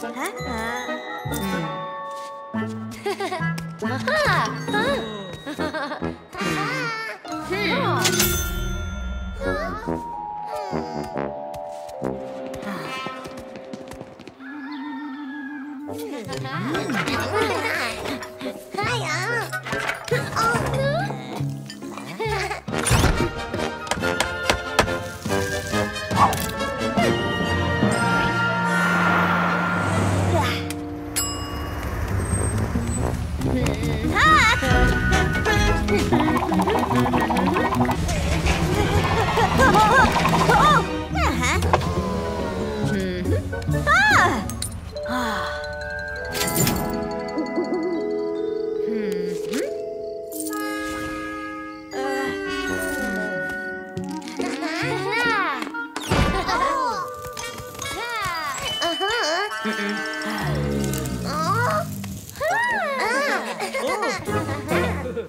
Ha ha ha!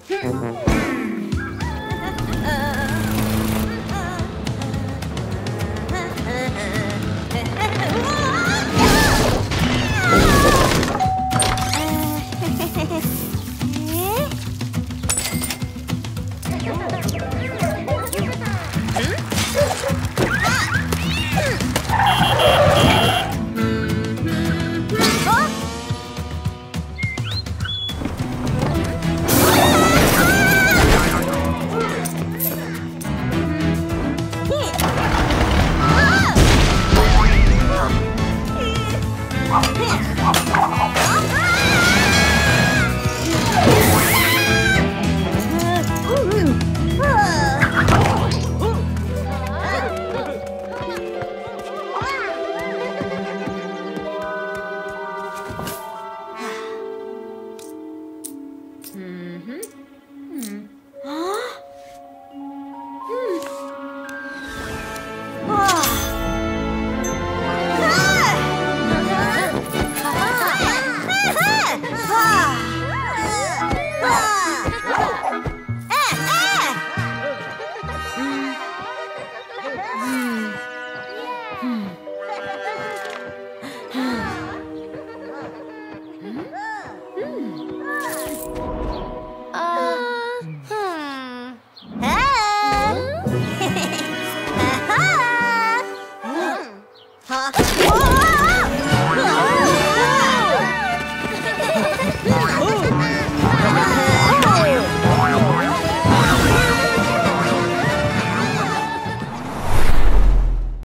Yeah. Hmm.